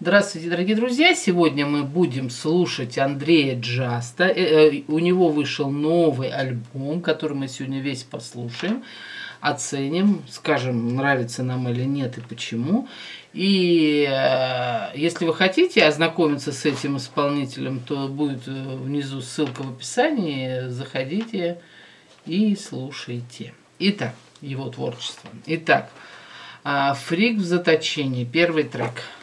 Здравствуйте, дорогие друзья! Сегодня мы будем слушать Андрея Джаста. Э, э, у него вышел новый альбом, который мы сегодня весь послушаем, оценим, скажем, нравится нам или нет и почему. И э, если вы хотите ознакомиться с этим исполнителем, то будет внизу ссылка в описании. Заходите и слушайте. Итак, его творчество. Итак, «Фрик в заточении», первый трек –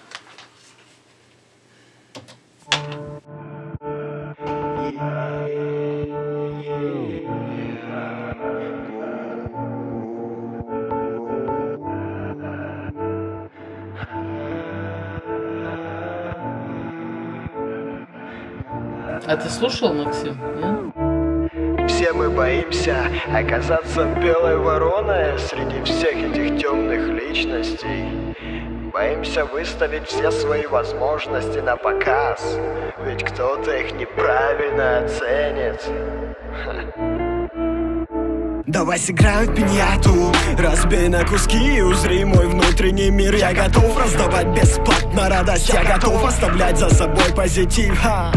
А ты слушал, Максим? Нет? Все мы боимся оказаться белой вороной среди всех этих темных личностей. Боимся выставить все свои возможности на показ, ведь кто-то их неправильно оценит. Давай сыграю в пиньяту. Разбей на куски и узри мой внутренний мир. Я готов раздавать бесплатно радость. Я готов оставлять за собой позитив. Ха.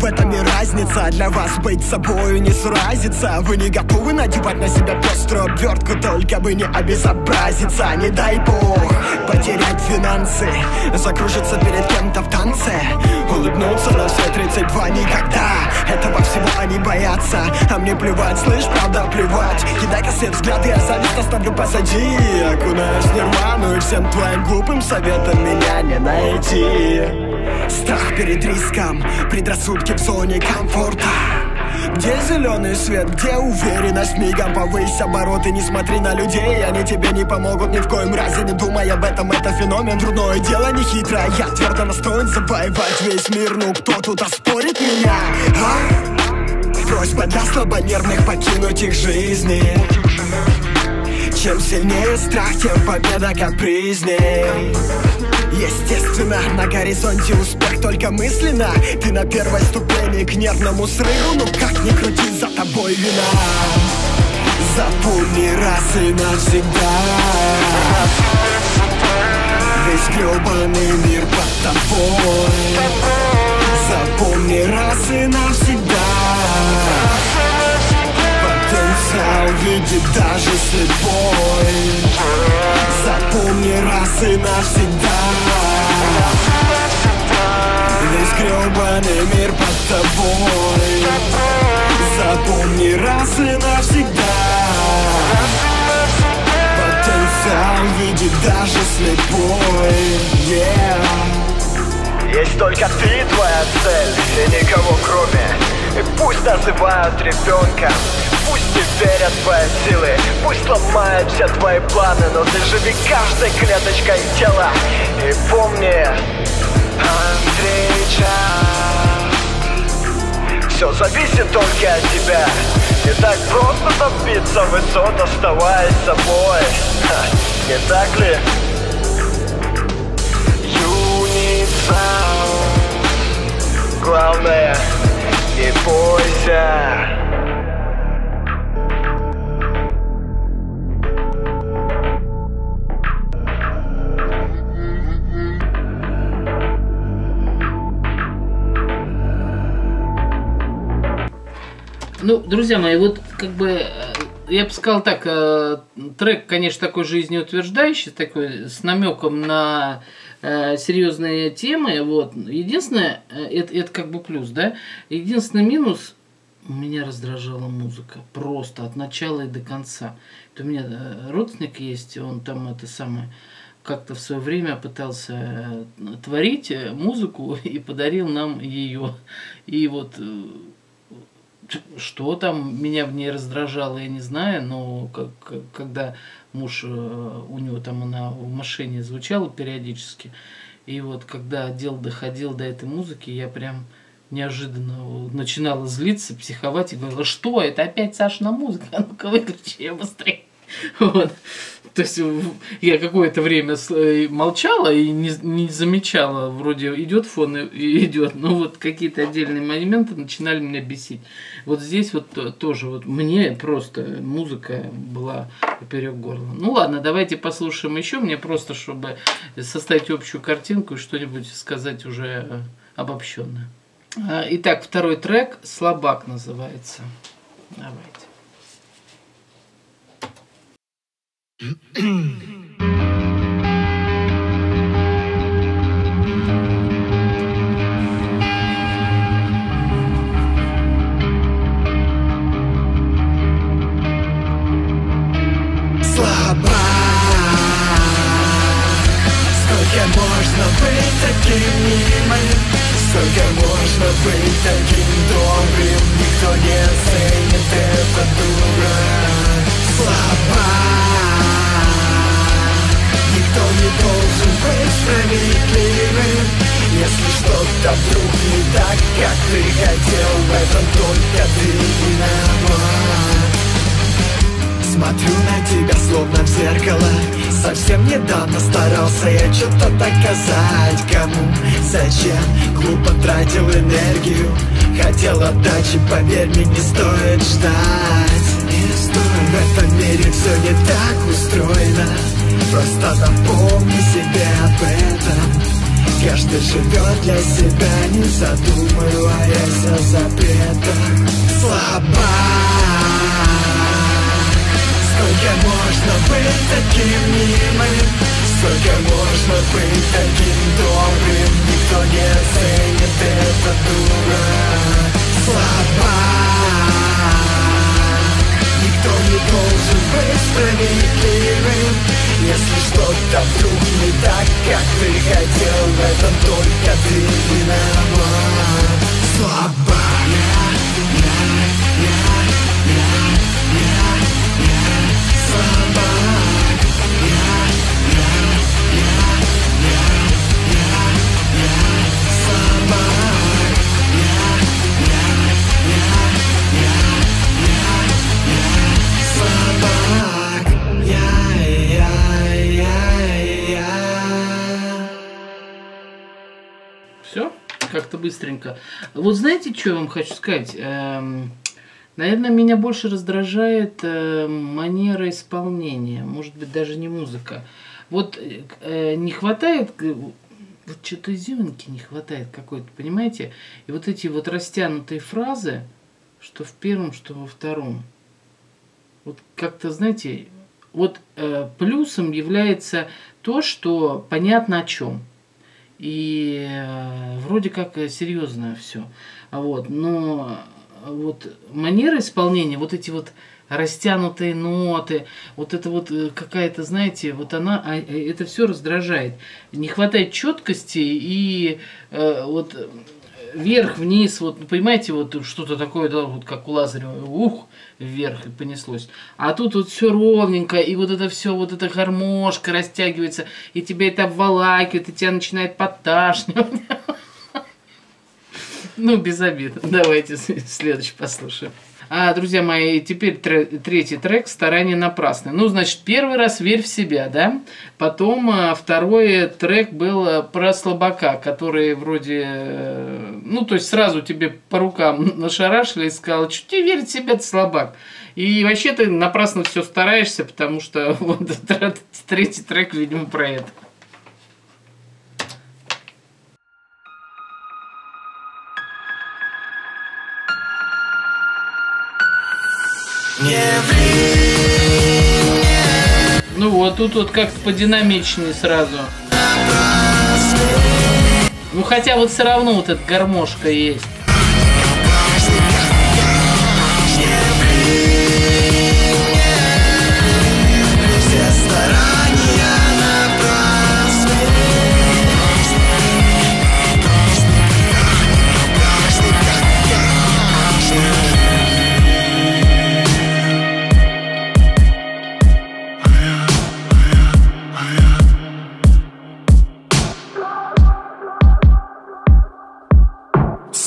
В этом и разница. Для вас быть собою не суразиться Вы не готовы надевать на себя пеструю обвертку Только бы не обезобразиться. Не дай бог потерять финансы Закружиться перед кем-то в танце. Улыбнуться на все 32 никогда. Этого всего они боятся. А мне плевать, слышь, правда плевать. Кидай-ка свет взгляд, я зависть оставлю позади. Окунаюсь в нирвану и всем твоим глупым советом меня не найти Страх перед риском, предрассудки в зоне комфорта. Где зеленый свет, где уверенность? Мигом повысь обороты, не смотри на людей. Они тебе не помогут ни в коем разе. Не думай об этом, это феномен Трудное дело не хитрое Я твердо настроен завоевать весь мир. Ну кто тут оспорит меня, а? Просьба для слабонервных покинуть их жизни. Чем сильнее страх, тем победа капризней Естественно, на горизонте успех только мысленно. Ты на первой ступени к нервному срыву. Ну как ни крути, за тобой вина. Запомни раз и навсегда. Весь гребаный мир под тобой. Запомни раз и навсегда Потенциал видит даже слепой Запомни раз и навсегда. Весь гребаный мир под тобой. Запомни раз и навсегда. Потенциал видит даже слепой. Yeah. Есть только ты, твоя цель, и никого кроме. И пусть называют ребенком Пусть не верят твои силы Пусть ломают все твои планы Но ты живи каждой клеточкой тела И помни Андрей Все зависит только от тебя. Не так просто добиться высот, оставаясь собой. Ха, Не так ли? Юница. Главное, не бойся Ну, друзья мои, вот как бы э, я бы сказал так, э, трек, конечно, такой жизнеутверждающий, такой с намеком на э, серьезные темы. Вот. Единственное, это, это как бы плюс, да. Единственный минус, меня раздражала музыка просто от начала и до конца. Это у меня родственник есть, он там это самое как-то в свое время пытался творить музыку и подарил нам ее. И вот что там меня в ней раздражало, я не знаю, но как, когда муж, э, у него там она в машине звучала периодически, и вот когда дело доходил до этой музыки, я прям неожиданно начинала злиться, психовать и говорила, что это опять Сашина музыка, а ну-ка выключи ее быстрее. Вот. То есть я какое-то время э, молчала и не, не замечала, вроде идет фон и идет, но вот какие-то отдельные моменты начинали меня бесить. Вот здесь вот тоже вот мне просто музыка была поперек горла. Ну ладно, давайте послушаем еще, мне просто, чтобы составить общую картинку и что-нибудь сказать уже э, обобщенное. А, итак, второй трек «Слабак» называется. Давайте. Сколько можно быть таким милым Сколько можно быть таким добрым Никто не ценит это дура Слаба Никто не должен быть справедливым. Если что-то вдруг не так, как ты хотел В этом только ты виноват. Смотрю на тебя словно в зеркало. Совсем недавно старался я что-то доказать Кому, зачем, глупо тратил энергию. Хотел отдачи, поверь мне, не стоит ждать. В этом мире все не так устроено Просто напомни себе об этом. Каждый живет для себя, не задумываясь о запретах. Слабак Сколько можно быть таким милым Сколько можно быть таким добрым? Никто не ценит это дура. Слаба Никто не должен быть справедливым. Если что-то вдруг не так, как ты хотел В этом только ты виноват. Слабая Все, быстренько. Вот знаете, что я вам хочу сказать? Эм, наверное, меня больше раздражает э, манера исполнения, может быть, даже не музыка. Вот э, не хватает, э, вот что-то изюминки не хватает какой-то, понимаете? И вот эти вот растянутые фразы, что в первом, что во втором. Вот как-то, знаете, вот э, плюсом является то, что понятно о чем. И э, вроде как серьезно все. Вот, но вот манера исполнения, вот эти вот растянутые ноты, вот это вот э, какая-то, знаете, вот она, а, э, это все раздражает. Не хватает четкости и э, вот вверх-вниз, вот, понимаете, вот что-то такое, да, вот как у Лазарева, ух, вверх и понеслось. А тут вот все ровненько, и вот это все, вот эта гармошка растягивается, и тебя это обволакивает, и тебя начинает подташнивать. Ну, без обид. Давайте следующий послушаем. А, друзья мои, теперь третий трек «Старание напрасное». Ну, значит, первый раз «Верь в себя», да? Потом а, второй трек был а, про слабака, который вроде... Э, ну, то есть сразу тебе по рукам нашарашили и сказал, что тебе верить в себя, ты слабак. И вообще ты напрасно все стараешься, потому что вот третий трек, видимо, про это. Не ври Ну вот, тут вот как-то подинамичнее сразу. Ну хотя вот все равно вот эта гармошка есть.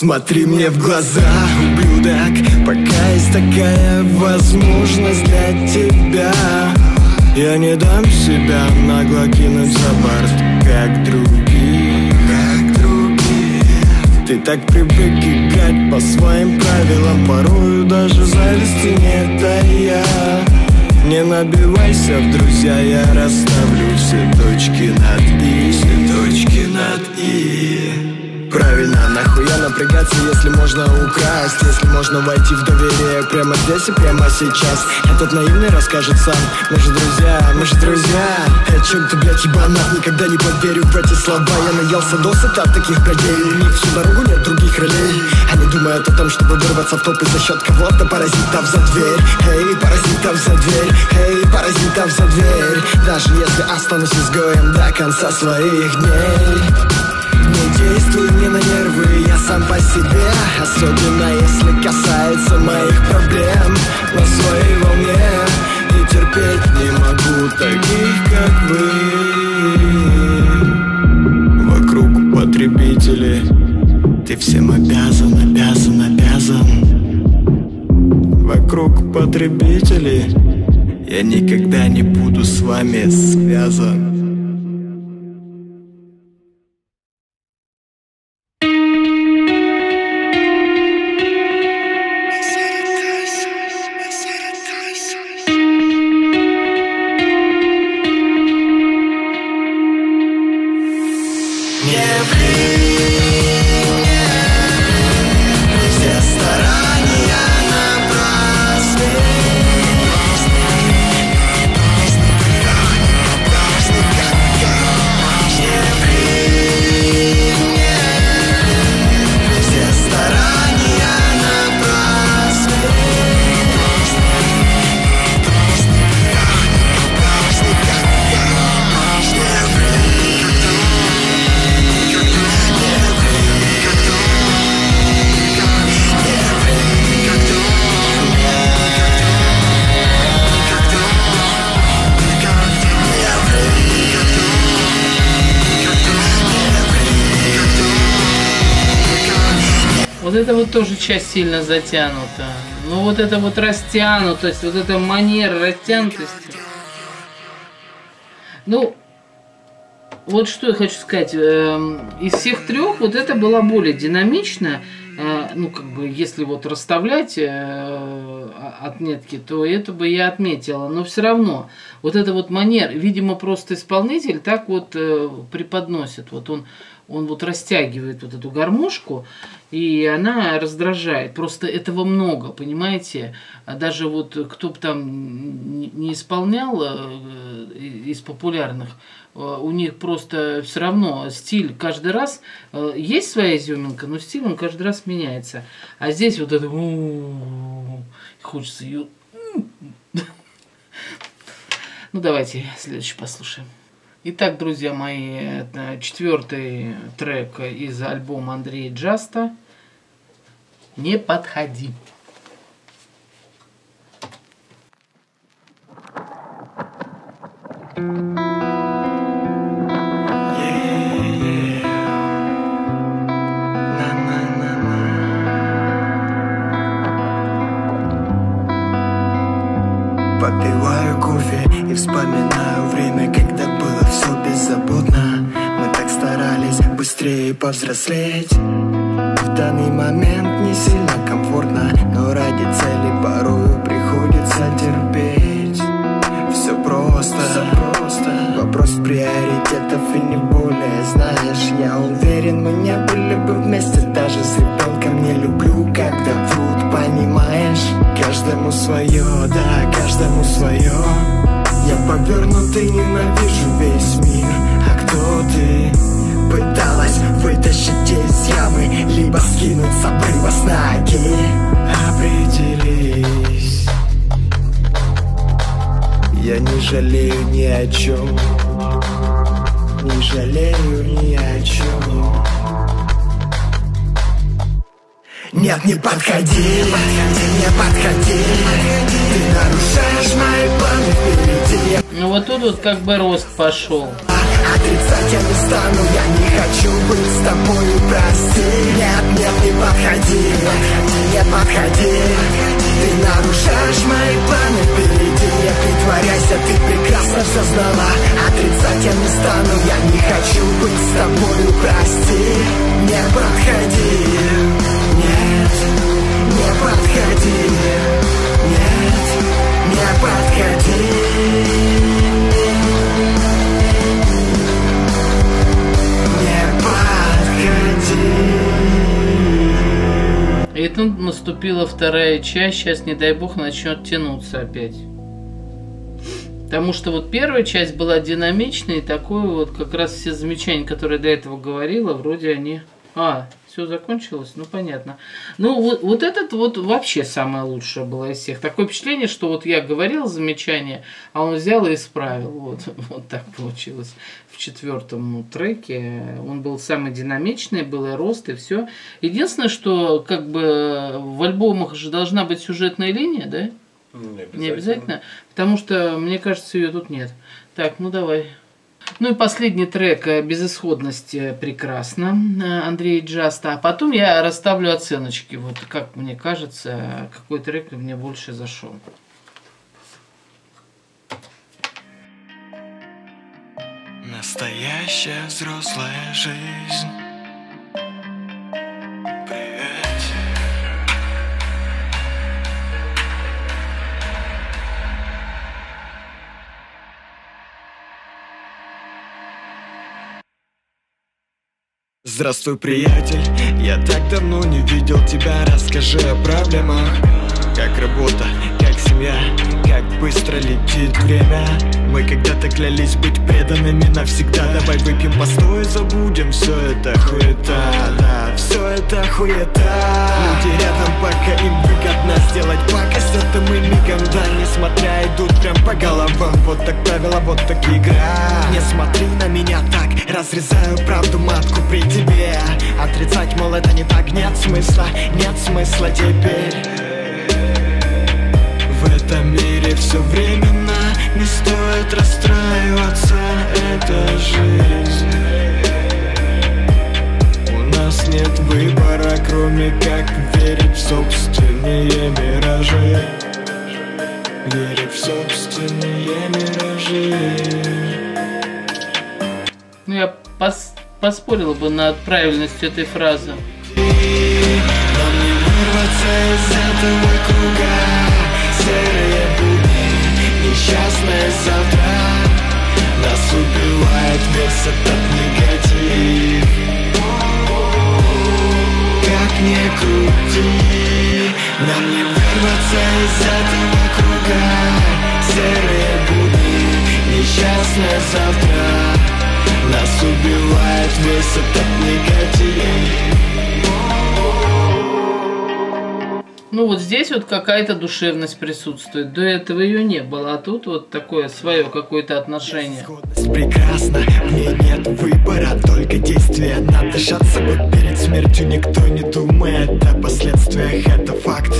Смотри мне в глаза, ублюдок. Пока есть такая возможность для тебя. Я не дам себя нагло кинуть за борт, как другие Как другие Ты так привык играть по своим правилам. Порою даже зависти нет, а я не набивайся в друзья, я расставлю все точки над «и» Все точки над «и» Правильно, нахуя напрягаться, если можно украсть Если можно войти в доверие прямо здесь и прямо сейчас. Этот наивный расскажет сам. Мы же друзья, мы же друзья. О чем ты, блядь, ебанат, никогда не поверю в эти слова. Я наелся досыта от таких бродей У них всю дорогу нет других ролей. Они думают о том, чтобы вырваться в топ и за счет кого-то Паразитов за дверь, эй, паразитов за дверь. Эй, паразитов за дверь. Даже если останусь изгоем до конца своих дней не действуй мне на нервы, я сам по себе. Особенно если касается моих проблем. На своей волне и терпеть не могу Таких, как вы. Вокруг потребители. Ты всем обязан, обязан, обязан. Вокруг потребители. Я никогда не буду с вами связан это вот тоже часть сильно затянута. Ну вот это вот растянутость, вот эта манера растянутости. Ну, вот что я хочу сказать. Эм, из всех трех вот это была более динамичная. Э, ну, как бы, если вот расставлять э, отметки, то это бы я отметила. Но все равно, вот это вот манер, видимо, просто исполнитель так вот э, преподносит. Вот он он вот растягивает вот эту гармошку, и она раздражает. Просто этого много, понимаете? Даже вот кто бы там не исполнял э, из популярных, э, у них просто все равно стиль каждый раз э, есть своя изюминка, но стиль он каждый раз меняется. А здесь вот это хочется ее. Ну давайте следующий послушаем. Итак, друзья мои, четвертый трек из альбома Андрея Джаста «Не подходи». Попиваю повзрослеть. В данный момент не сильно комфортно Но ради цели порою приходится терпеть. Все просто, все просто. Вопрос приоритетов и не более Знаешь, я уверен, мы не были бы вместе Даже с ребенком не люблю, когда врут, понимаешь? Каждому свое, да, каждому свое я повернутый, ненавижу весь мир. А кто ты? Пыталась вытащить из ямы Либо скинуть с обрыва с ноги Определись. Я не жалею ни о чем Не жалею ни о чем нет, не подходи, не подходи. Ты нарушаешь вот тут вот как бы рост пошел. Отрицать я не стану, я не хочу быть с тобой, прости. Нет, нет, не подходи, не подходи. Ты нарушаешь мои планы впереди Не притворяйся, ты прекрасно все знала. Отрицать я не стану, я не хочу быть с тобою, прости. Не подходи, нет, не подходи. Нет, не подходи И тут наступила вторая часть, сейчас, не дай бог, начнет тянуться опять. Потому что вот первая часть была динамичной, и такое вот как раз все замечания, которые до этого говорила, вроде они... А, все закончилось, ну понятно. Ну вот, вот этот вот вообще самое лучшее было из всех. Такое впечатление, что вот я говорил замечание, а он взял и исправил. Вот, вот так получилось в четвертом треке. Он был самый динамичный, был и рост, и все. Единственное, что как бы в альбомах же должна быть сюжетная линия, да? Не обязательно. Не обязательно, потому что, мне кажется, ее тут нет. Так, ну давай. Ну и последний трек э, «Безысходность» э, прекрасно, э, Андрей Джаста. А потом я расставлю оценочки. Вот как мне кажется, какой трек мне больше зашел. Настоящая взрослая жизнь Здравствуй, приятель. Я так давно не видел тебя. Расскажи о проблемах. Как работа, семья Как быстро летит время. Мы когда-то клялись быть преданными навсегда. Давай выпьем постой, забудем все это хуета. Да, все это хуета. Люди рядом, пока им выгодно сделать. Пакость Это мы мигом, да, несмотря идут прям по головам. Вот так правила, вот так игра. Не смотри на меня так, разрезаю правду матку при тебе. Отрицать, мол, это не так, нет смысла, нет смысла теперь этом мире все временно. Не стоит расстраиваться, это жизнь. У нас нет выбора, кроме как верить в собственные миражи. Верить в собственные миражи. Ну, я пос- поспорила бы над правильностью этой фразы. Вырваться из этого круга несчастное завтра. Нас убивает весь этот негатив. Как ни крути Нам не вырваться из этого круга. Серые будни, несчастное завтра. Нас убивает весь этот негатив Ну вот здесь вот какая-то душевность присутствует. До этого ее не было, а тут вот такое свое какое-то отношение. Прекрасна, мне нет выбора, только действия Надо дышать собой перед смертью, никто не думает о последствиях, это факт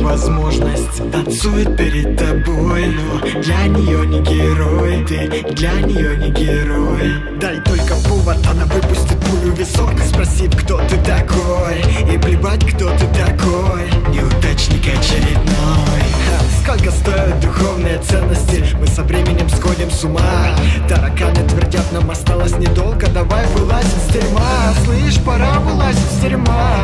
Возможность танцует перед тобой, но для нее не герой Ты для нее не герой Дай только повод, она выпустит пулю в висок Спросит, кто ты такой, и плевать, кто ты такой. Неудачник очередной. Сколько стоят духовные ценности? Мы со временем сходим с ума. Тараканы твердят, нам осталось недолго. Давай вылазь из тюрьма Слышь, пора вылазить из тюрьма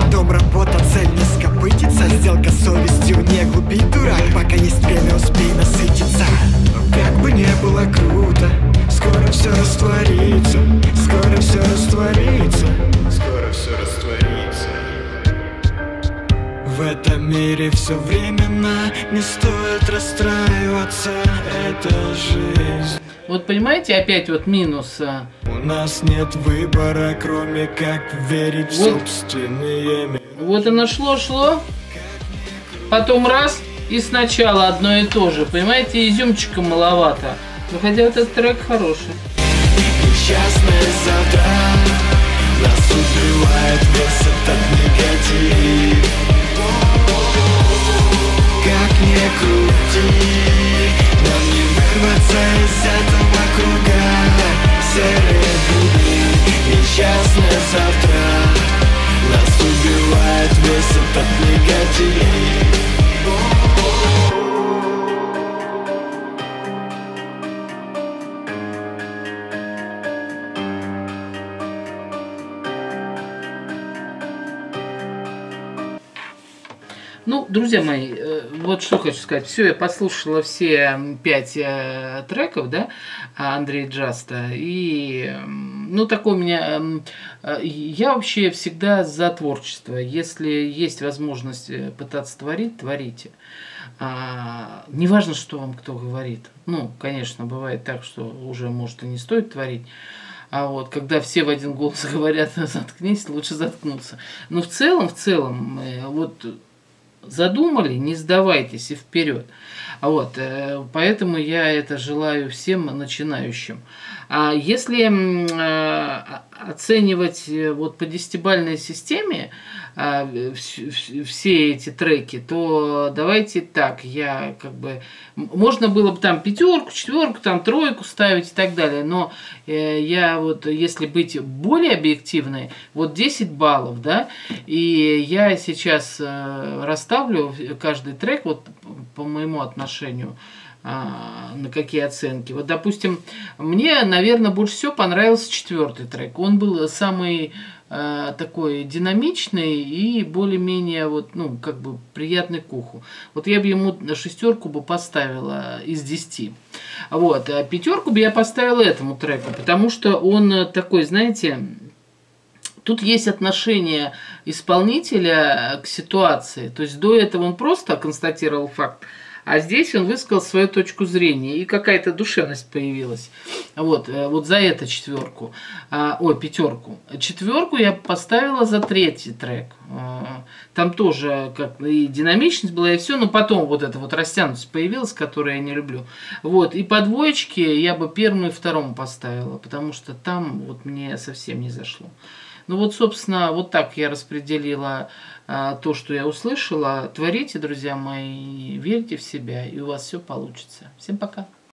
Понимаете, опять вот минус. а, У нас нет выбора, кроме как верить в Вот. собственные ми- Вот оно шло-шло, потом раз, и сначала одно и то же. Понимаете, изюмчика маловато. Ну хотя вот этот трек хороший. Несчастное завтра Нас убивает весь этот негатив Как ни крути Нам не вырваться из этого Серые будни Несчастное завтра. Нас убивает весь Ну, друзья мои, э, вот что хочу сказать. Все, я послушала все пять э, треков, да, Андрея Джаста. И, ну, такой у меня... Э, я вообще всегда за творчество. Если есть возможность пытаться творить, творите. А, неважно, что вам кто говорит. Ну, конечно, бывает так, что уже, может, и не стоит творить. А вот когда все в один голос говорят, заткнись, лучше заткнуться. Но в целом, в целом, вот задумали, не сдавайтесь и вперед. Вот, э, поэтому я это желаю всем начинающим. А если э, оценивать э, вот по десятибальной системе все эти треки, то давайте так, я как бы можно было бы там пятерку, четверку, там тройку ставить и так далее, но я вот если быть более объективной, вот 10 баллов, да, и я сейчас расставлю каждый трек вот по моему отношению а, на какие оценки. Вот, допустим, мне, наверное, больше всего понравился четвертый трек. Он был самый э, такой динамичный и более-менее вот, ну, как бы приятный к уху. Вот я бы ему шестерку бы поставила из десяти. Вот, а пятерку бы я поставила этому треку, потому что он такой, знаете, тут есть отношение исполнителя к ситуации. То есть до этого он просто констатировал факт, а здесь он высказал свою точку зрения, и какая-то душевность появилась. Вот, э, вот за это четверку. А, ой, пятерку. Четверку я поставила за третий трек. А, там тоже как и динамичность была, и все, но потом вот эта вот растянутость появилась, которую я не люблю. Вот, и по двоечке я бы первому и второму поставила, потому что там вот мне совсем не зашло. Ну вот, собственно, вот так я распределила а, то, что я услышала. Творите, друзья мои, верьте в себя, и у вас все получится. Всем пока.